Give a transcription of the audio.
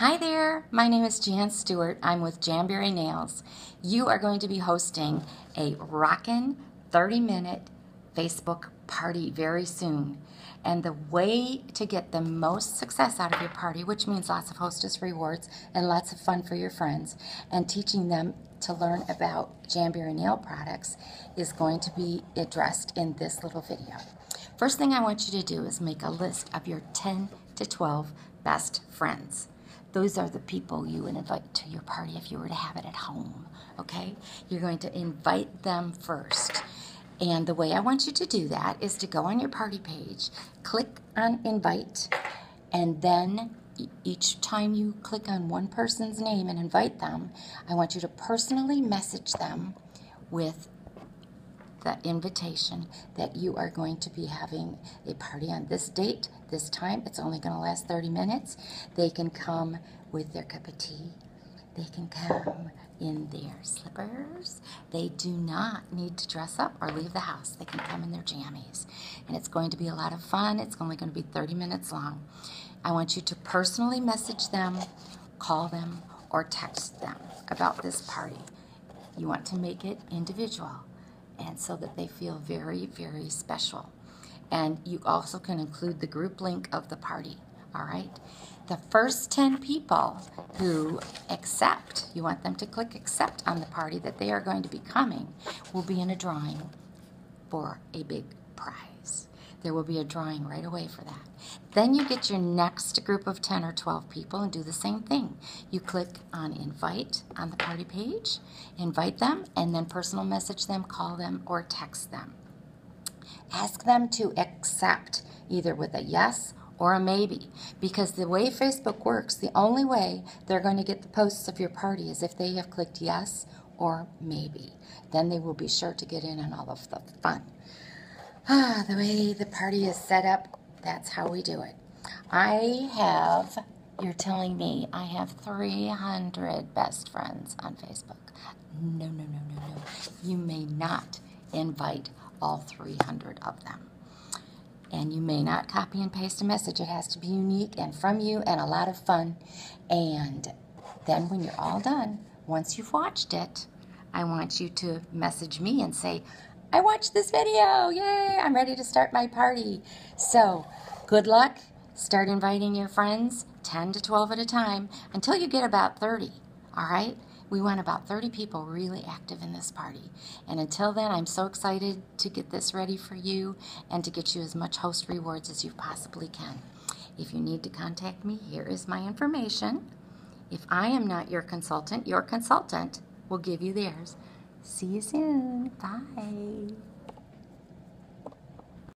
Hi there, my name is Jan Stewart. I'm with Jamberry Nails. You are going to be hosting a rockin' 30 minute Facebook party very soon. And the way to get the most success out of your party, which means lots of hostess rewards and lots of fun for your friends, and teaching them to learn about Jamberry nail products, is going to be addressed in this little video. First thing I want you to do is make a list of your 10 to 12 best friends. Those are the people you would invite to your party if you were to have it at home, okay? You're going to invite them first. And the way I want you to do that is to go on your party page, click on invite, and then each time you click on one person's name and invite them, I want you to personally message them with the invitation that you are going to be having a party on this date, this time. It's only going to last 30 minutes. They can come with their cup of tea. They can come in their slippers. They do not need to dress up or leave the house. They can come in their jammies. And it's going to be a lot of fun. It's only going to be 30 minutes long. I want you to personally message them, call them, or text them about this party. You want to make it individual and so that they feel very, very special. And you also can include the group link of the party, all right? The first 10 people who accept, you want them to click accept on the party that they are going to be coming, will be in a drawing for a big prize. There will be a drawing right away for that. Then you get your next group of 10 or 12 people and do the same thing. You click on invite on the party page, invite them, and then personal message them, call them, or text them. Ask them to accept either with a yes or a maybe because the way Facebook works, the only way they're going to get the posts of your party is if they have clicked yes or maybe. Then they will be sure to get in on all of the fun. Ah, the way the party is set up, that's how we do it. I have, you're telling me, I have 300 best friends on Facebook. No, no, no, no, no. You may not invite all 300 of them. And you may not copy and paste a message. It has to be unique and from you and a lot of fun. And then when you're all done, once you've watched it, I want you to message me and say, I watched this video. Yay, I'm ready to start my party. So, good luck. Start inviting your friends, 10 to 12 at a time, until you get about 30. All right? We want about 30 people really active in this party. And until then, I'm so excited to get this ready for you and to get you as much host rewards as you possibly can. If you need to contact me, here is my information. If I am not your consultant, your consultant will give you theirs. See you soon. Bye.